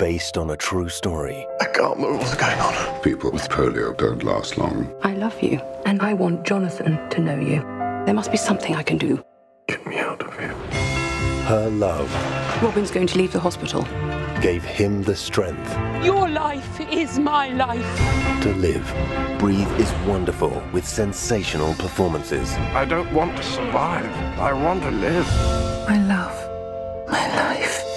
based on a true story. I can't move. What's going on? People with polio don't last long. I love you, and I want Jonathan to know you. There must be something I can do. Get me out of here. Her love Robin's going to leave the hospital. gave him the strength Your life is my life. to live. Breathe is wonderful with sensational performances. I don't want to survive. I want to live. My love. My life.